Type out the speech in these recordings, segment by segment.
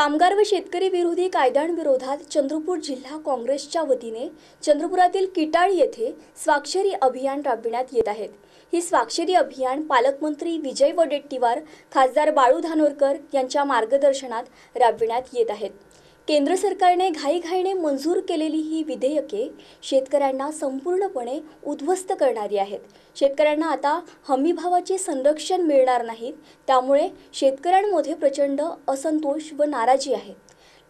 कामगार व शेतकरी विरोधी कायद्यांविरोधात चंद्रपूर जिल्हा काँग्रेसच्या वतीने चंद्रपुरातील किटाळ येथे स्वाक्षरी अभियान राबविण्यात येत आहेत. ही स्वाक्षरी अभियान पालकमंत्री विजय वडेट्टीवार खासदार बाळू धानोरकर यांच्या मार्गदर्शनात राबविण्यात येत आहेत केंद्र सरकारने घाईघाईने मंजूर केलेली ही विधेयके शेतकऱ्यांना संपूर्णपणे उद्ध्वस्त करणारी आहेत. शेतकऱ्यांना आता हमीभावाचे संरक्षण मिळणार नाहीत. त्यामुळे शेतकऱ्यांमध्ये प्रचंड असंतोष व नाराजी आहे.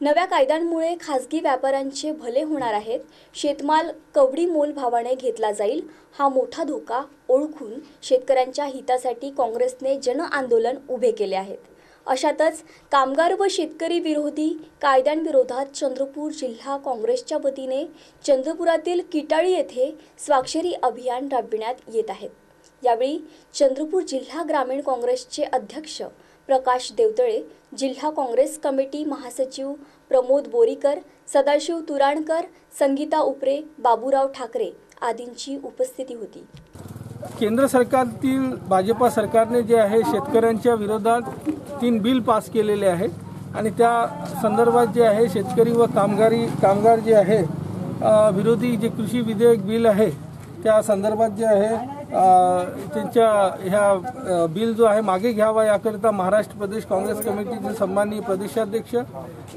नव्या कायद्यांमुळे खाजगी व्यापाऱ्यांचे भले होणार आहेत. शेतमाल कवडी मोल भावाने घेतला जाईल. हा मोठा धोका ओळखून शेतकऱ्यांच्या हितासाठी काँग्रेसने जन आंदोलन उभे केले आहेत. अशातच कामगार व शेतकरी विरोधी कायद्यांविरोधात चंद्रपूर जिल्हा काँग्रेसच्या वतीने चंद्रपुरातील किटाळी येथे स्वाक्षरी अभियान राबविण्यात येत आहेत यावेळी चंद्रपूर जिल्हा ग्रामीण काँग्रेसचे अध्यक्ष प्रकाश देवतळे जिल्हा काँग्रेस कमिटी महासचिव प्रमोद बोरीकर सदाशिव तुराणकर संगीता उपरे बाबूराव ठाकरे आदींची उपस्थिती होती. केंद्र सरकारतील भाजपा सरकारने जे आहे शेतकऱ्यांच्या विरोधात तीन बिल पास केलेले आहे आणि त्या संदर्भात जे आहे शेतकरी व कामगारी कामगार जे आहे विरोधी जे कृषी विधेयक बिल आहे त्या संदर्भात जे आहे त्यांच्या ह्या बिल जो आहे मागे घ्यावा याकरिता महाराष्ट्र प्रदेश काँग्रेस कमिटीचे सन्माननीय प्रदेशाध्यक्ष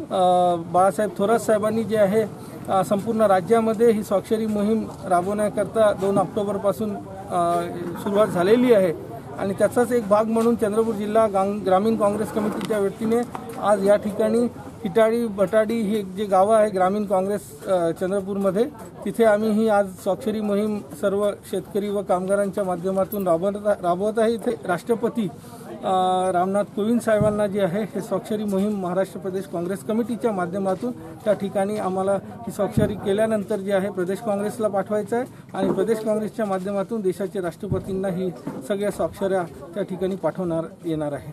बाळासाहेब थोरात साहेबांनी जे आहे संपूर्ण राज्यामध्ये ही स्वाक्षरी मोहीम राबवण्याकरता दोन ऑक्टोबरपासून सुरुवात झालेली आहे. आणि त्याचाच एक भाग म्हणून चंद्रपूर जिल्हा गांग ग्रामीण काँग्रेस कमिटीच्या वतीने आज या ठिकाणी किटाळी बटाडी ही एक जे गावं आहे ग्रामीण काँग्रेस चंद्रपूरमध्ये तिथे आम्ही ही आज स्वाक्षरी मोहीम सर्व शेतकरी व कामगारांच्या माध्यमातून राबवत राबवत आहे. इथे राष्ट्रपती रामनाथ कोविंद साहेबांना जे आहे हे स्वाक्षरी मोहीम महाराष्ट्र प्रदेश काँग्रेस कमिटीच्या माध्यमातून त्या ठिकाणी आम्हाला ही स्वाक्षरी केल्यानंतर जे आहे प्रदेश काँग्रेसला पाठवायचं आहे आणि प्रदेश काँग्रेसच्या माध्यमातून देशाचे राष्ट्रपतींना ही सगळ्या स्वाक्षऱ्या त्या ठिकाणी पाठवणार येणार आहे.